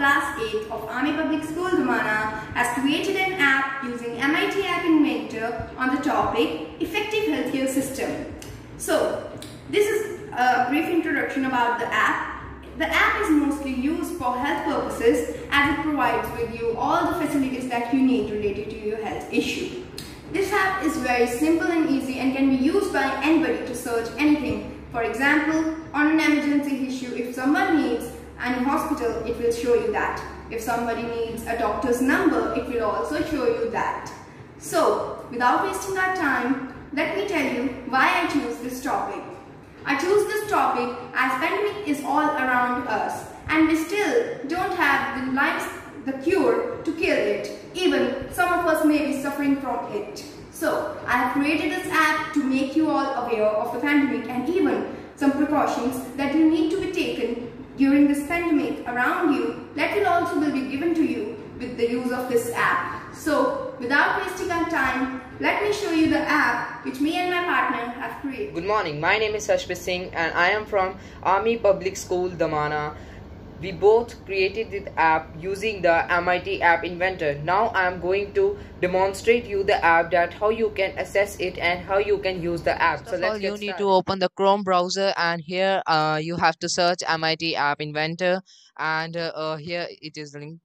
Class 8 of Army Public School Damana has created an app using MIT App Inventor on the topic Effective Healthcare System. So, this is a brief introduction about the app. The app is mostly used for health purposes as it provides with you all the facilities that you need related to your health issue. This app is very simple and easy and can be used by anybody to search anything. For example, on an emergency issue, if someone needs an hospital, it will show you that. If somebody needs a doctor's number, it will also show you that. So, without wasting our time, let me tell you why I choose this topic. I choose this topic as pandemic is all around us and we still don't have the lives, the cure to kill it. Even some of us may be suffering from it. So, I have created this app to make you all aware of the pandemic and even some precautions that you need to be taken during this pandemic around you that will also will be given to you with the use of this app. So, without wasting our time, let me show you the app which me and my partner have created. Good morning, my name is Harshpit Singh and I am from Army Public School Damana. We both created this app using the MIT App Inventor. Now I am going to demonstrate you the app that how you can access it and how you can use the app. First of all, you need to open the Chrome browser and here uh, you have to search MIT App Inventor and uh, uh, here it is linked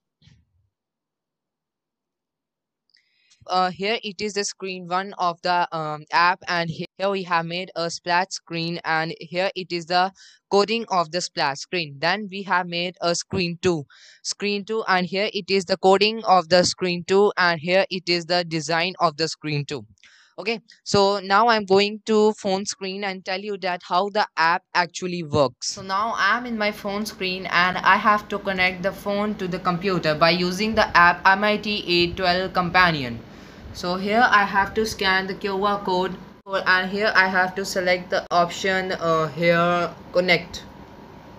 uh, here it is the screen one of the um, app and here we have made a splash screen and here it is the coding of the splash screen. Then we have made a screen 2 screen 2 and here it is the coding of the screen 2 and here it is the design of the screen 2 okay so now i'm going to phone screen and tell you that how the app actually works. So now i'm in my phone screen and i have to connect the phone to the computer. By using the app mit AI2 companion so here I have to scan the QR code. And here I have to select the option uh, here connect.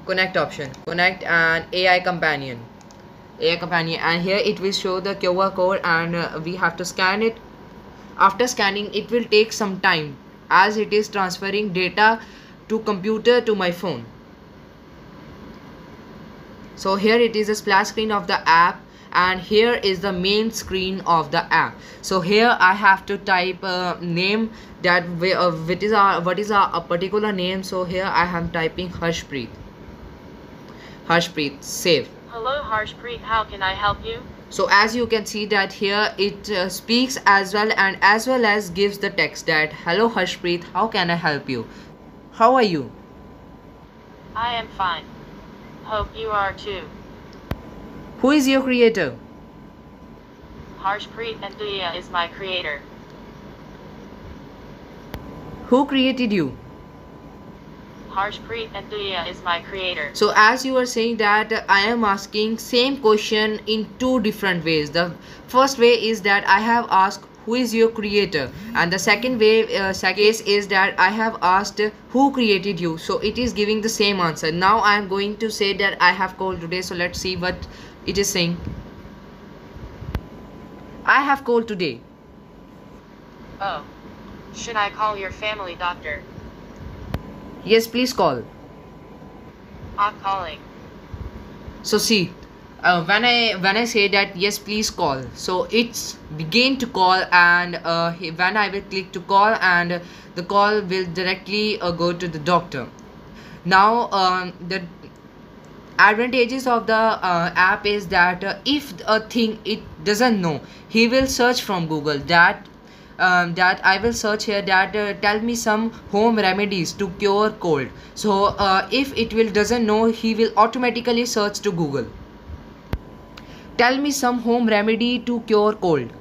Connect option. Connect and AI companion. AI companion. And here it will show the QR code and uh, we have to scan it. After scanning it will take some time as it is transferring data to computer to my phone. So here it is a splash screen of the app and here is the main screen of the app. So here i have to type a name that we, uh, what is our what is our a particular name. So here i am typing harshpreet. Harshpreet save. Hello harshpreet. How can i help you? So as you can see that here it uh, speaks as well and as well as gives the text that hello harshpreet. How can i help you? How are you? I am fine. Hope you are too who is your creator? Harshpreet Anduya is my creator. Who created you? Harshpreet Anduya is my creator. So as you are saying that I am asking same question in two different ways. The first way is that I have asked who is your creator? And the second way uh, case is that I have asked who created you. So it is giving the same answer. Now I am going to say that I have called today. So let's see what it is saying. I have called today. Oh. Should I call your family doctor? Yes please call. I'm calling. So see uh, when I when I say that yes please call. So it's begin to call and uh, when I will click to call and the call will directly uh, go to the doctor. Now um, the advantages of the uh, app is that uh, if a thing it doesn't know he will search from google. That um, that I will search here that uh, tell me some home remedies to cure cold. So uh, if it will doesn't know he will automatically search to Google tell me some home remedy to cure cold.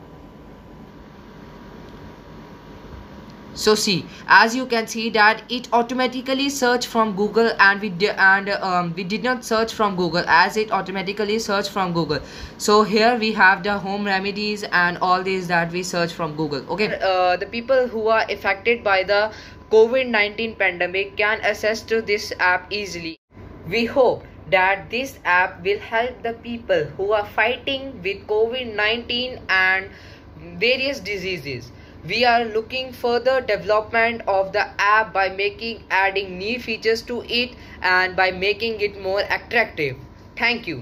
So see as you can see that it automatically search from google and we and um, we did not search from google as it automatically search from google. So here we have the home remedies and all these that we search from google. Okay? Uh, the people who are affected by the covid-19 pandemic can access to this app easily. We hope that this app will help the people who are fighting with covid-19 and various diseases. We are looking further development of the app by making adding new features to it and by making it more attractive. Thank you